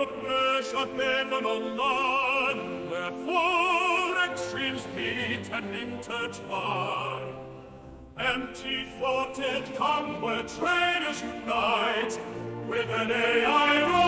of oppression heaven or land, wherefore exchange beat and intertwine. Empty footed come where trainers unite with an AI.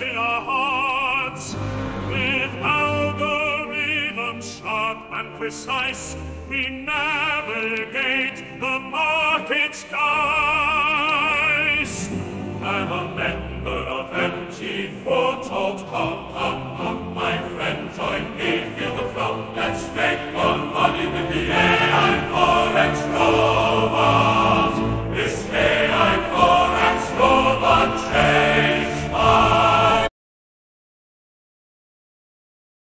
In our hearts, With Augenblick rhythm sharp and precise, we navigate the markets.